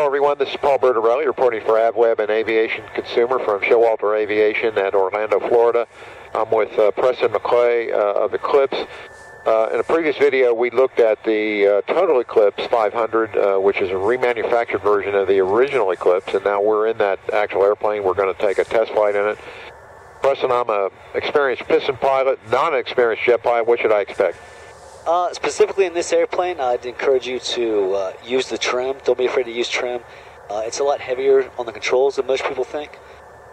Hello, everyone. This is Paul Bertorelli reporting for AvWeb and Aviation Consumer from Showalter Aviation at Orlando, Florida. I'm with uh, Preston McClay uh, of Eclipse. Uh, in a previous video, we looked at the uh, Total Eclipse 500, uh, which is a remanufactured version of the original Eclipse, and now we're in that actual airplane. We're going to take a test flight in it. Preston, I'm an experienced piston pilot, not an experienced jet pilot. What should I expect? Uh, specifically in this airplane, I'd encourage you to uh, use the trim. Don't be afraid to use trim. Uh, it's a lot heavier on the controls than most people think.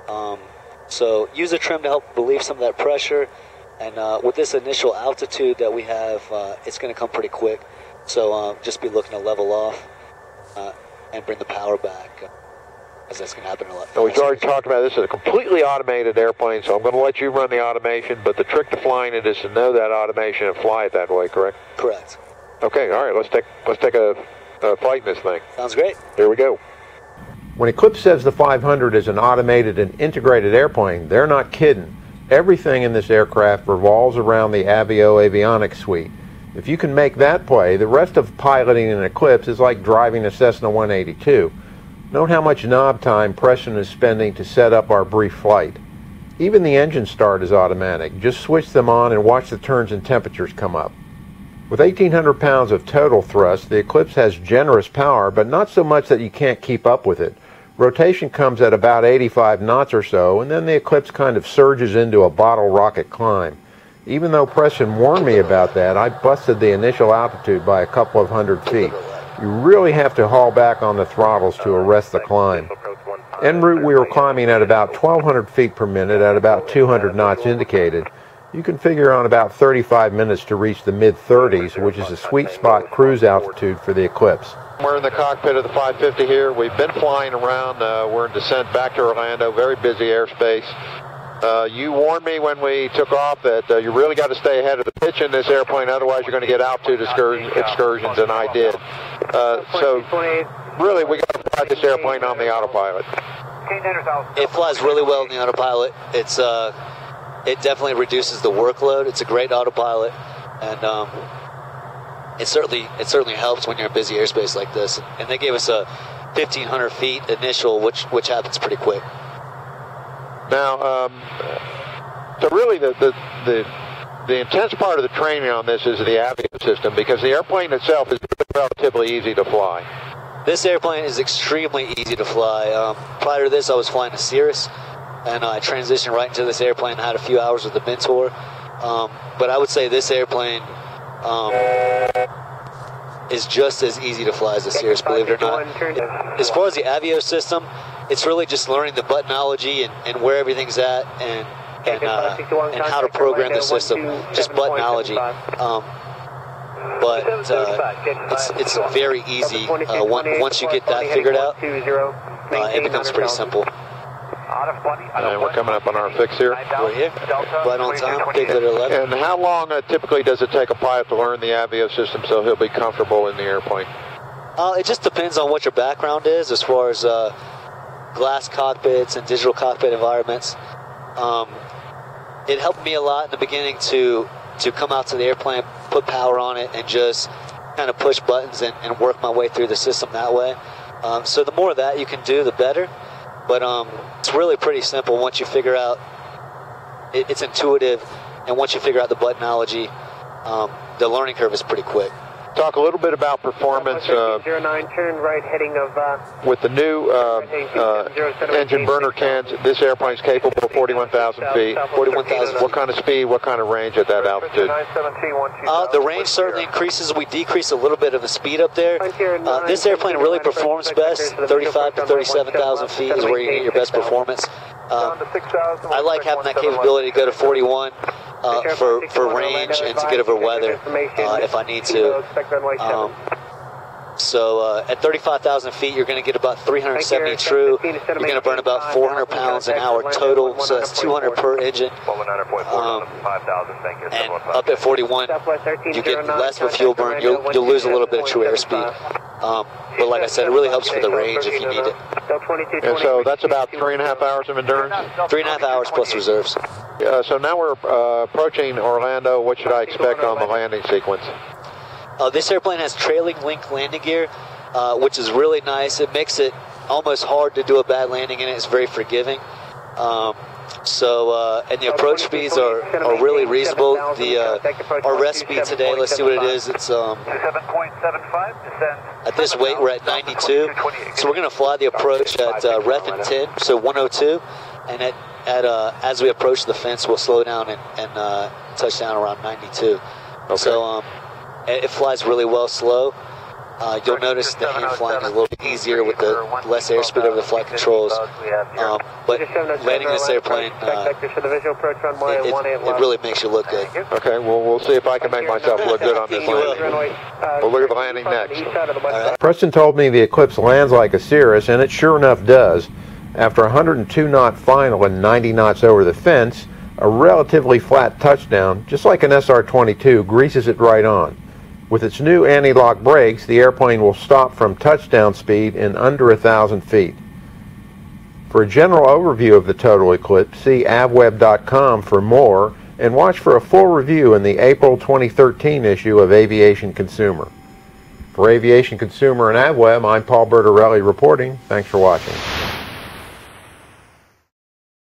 Um, so use the trim to help relieve some of that pressure. And uh, with this initial altitude that we have, uh, it's going to come pretty quick. So uh, just be looking to level off and bring the power back because that's going to happen a lot. We've already talked about this is a completely automated airplane, so I'm going to let you run the automation, but the trick to flying it is to know that automation and fly it that way, correct? Correct. Okay, all right, let's take, let's take a, a flight in this thing. Sounds great. Here we go. When Eclipse says the 500 is an automated and integrated airplane, they're not kidding. Everything in this aircraft revolves around the Avio avionics suite. If you can make that play, the rest of piloting an Eclipse is like driving a Cessna 182. Note how much knob time Preston is spending to set up our brief flight. Even the engine start is automatic. Just switch them on and watch the turns and temperatures come up. With 1,800 pounds of total thrust, the Eclipse has generous power, but not so much that you can't keep up with it. Rotation comes at about 85 knots or so, and then the Eclipse kind of surges into a bottle rocket climb. Even though Preston warned me about that, I busted the initial altitude by a couple of hundred feet. You really have to haul back on the throttles to arrest the climb. En route, we were climbing at about 1,200 feet per minute at about 200 knots indicated. You can figure on about 35 minutes to reach the mid-30s, which is a sweet spot cruise altitude for the Eclipse. We're in the cockpit of the 550 here. We've been flying around. Uh, we're in descent back to Orlando, very busy airspace. Uh, you warned me when we took off that uh, you really got to stay ahead of the pitch in this airplane, otherwise you're going to get altitude excursions, excursions and I did. Uh, so really, we got to fly this airplane on the autopilot. It flies really well in the autopilot. It's uh, it definitely reduces the workload. It's a great autopilot, and um, it certainly it certainly helps when you're in busy airspace like this. And they gave us a 1,500 feet initial, which which happens pretty quick. Now, um, so really the, the, the, the intense part of the training on this is the Avio system because the airplane itself is relatively easy to fly. This airplane is extremely easy to fly. Um, prior to this, I was flying a Cirrus, and I transitioned right into this airplane. I had a few hours with the mentor, um, but I would say this airplane um, is just as easy to fly as the Cirrus, believe it or not. As far as the Avio system, it's really just learning the buttonology and, and where everything's at and and, uh, and how to program the system, just buttonology. Um, but uh, it's it's very easy uh, once you get that figured out. Uh, it becomes pretty simple. And we're coming up on our fix here. We're here, right on time, big letter 11. And how long uh, typically does it take a pilot to learn the Avio system so he'll be comfortable in the airplane? Uh, it just depends on what your background is as far as uh, glass cockpits and digital cockpit environments. Um, it helped me a lot in the beginning to to come out to the airplane, put power on it, and just kind of push buttons and, and work my way through the system that way. Um, so the more that you can do, the better. But um, it's really pretty simple once you figure out. It, it's intuitive, and once you figure out the buttonology, um, the learning curve is pretty quick talk a little bit about performance uh, turn right heading of with the new uh, uh engine burner cans. This airplane is capable of 41,000 feet. 41,000. What kind of speed? What kind of range at that altitude? Uh, the range certainly increases. We decrease a little bit of the speed up there. Uh, this airplane really performs best. 35 to 37,000 feet is where you get your best performance. Um, I like having that capability to go to 41 uh, for, for range and to get over weather uh, if I need to. Um, so uh, at 35,000 feet, you're going to get about 370 true. You're going to burn about 400 pounds an hour total, so that's 200 per engine. Um, and up at 41, you get less of a fuel burn. You'll, you'll lose a little bit of true airspeed. Um, but like I said, it really helps for the range if you need it. And so that's about three and a half hours of endurance? Three and a half hours plus reserves. Uh, so now we're uh, approaching Orlando. What should I expect on the landing sequence? Uh, this airplane has trailing link landing gear. uh, which is really nice. It makes it almost hard to do a bad landing in it. It's very forgiving. Um, so, uh, and the approach speeds are, are really reasonable. The uh, our ref speed today, let's see what it is. It's um, at this weight we're at 92. So we're going to fly the approach at uh, ref and 10, so 102, and at at uh, as we approach the fence, we'll slow down and, and uh, touch down around 92. Okay. So um, it, it flies really well slow. Uh, you'll notice the hand flying is a little bit easier with the less airspeed over the flight controls. Um, but landing this airplane, uh, it, it, it, really makes you look good. Okay, well, we'll see if I can make myself look good on this landing. We'll look at the landing next. Right. Preston told me the Eclipse lands like a Cirrus, and it sure enough does. After a 102 knot final and 90 knots over the fence, a relatively flat touchdown, just like an SR-22, greases it right on. With its new anti-lock brakes, the airplane will stop from touchdown speed in under a thousand feet. For a general overview of the total eclipse, see avweb.com for more and watch for a full review in the April 2013 issue of Aviation Consumer. For Aviation Consumer and AvWeb, I'm Paul Bertorelli reporting. Thanks for watching.